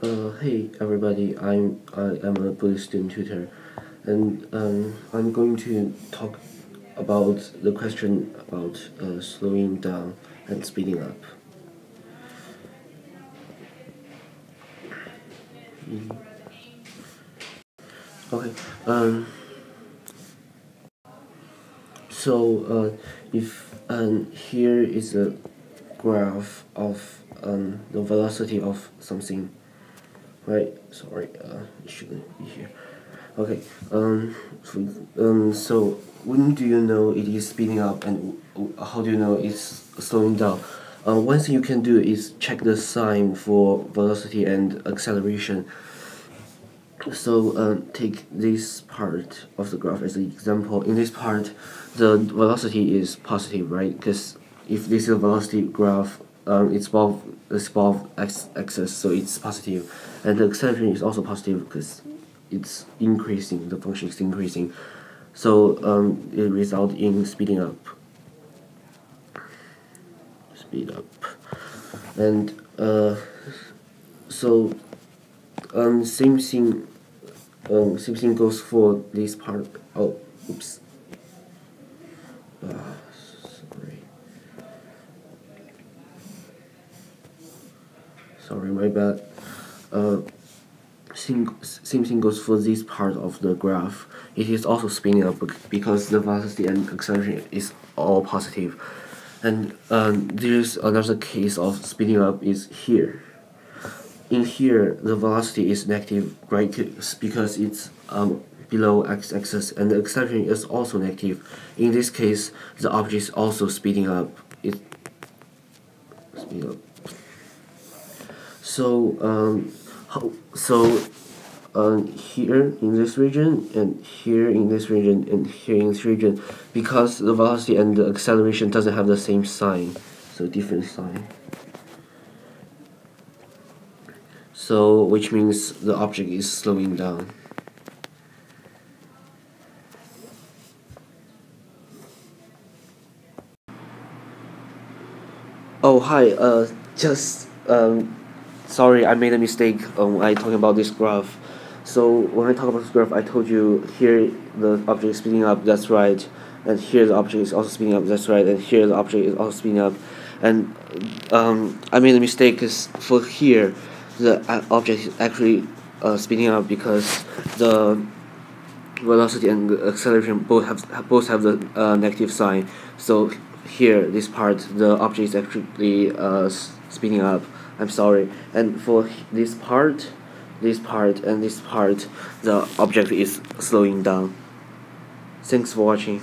Uh, hey everybody, I'm I am a Bullis student tutor, and um, I'm going to talk about the question about uh, slowing down and speeding up. Mm. Okay. Um. So uh, if um here is a graph of um the velocity of something right. Sorry uh it shouldn't be here. Okay um so, um so when do you know it is speeding up and how do you know it's slowing down? Uh, one thing you can do is check the sign for velocity and acceleration. So um, take this part of the graph as an example. In this part the velocity is positive right? Because if this is a velocity graph um, it's above it's above x axis so it's positive. And the acceleration is also positive because it's increasing the function is increasing. So um, it results in speeding up. Speed up. And uh, so um, same thing um, same thing goes for this part. Oh oops uh, sorry my bad. Uh, same, same thing goes for this part of the graph. It is also spinning up because the velocity and acceleration is all positive. And um, there's another case of speeding up is here. In here the velocity is negative right because it's um, below x-axis and the acceleration is also negative. In this case the object is also speeding up. It speed up so um, how, so uh, here in this region and here in this region and here in this region because the velocity and the acceleration doesn't have the same sign so different sign. So which means the object is slowing down. Oh hi uh just um sorry I made a mistake um, I talking about this graph. So when I talk about this graph I told you here the object is speeding up that's right. And here the object is also speeding up that's right. And here the object is also speeding up. And um, I made a mistake because for here the uh, object is actually uh, speeding up because the velocity and acceleration both have both have the uh, negative sign. So here this part the object is actually uh, speeding up I'm sorry. And for this part this part and this part the object is slowing down. Thanks for watching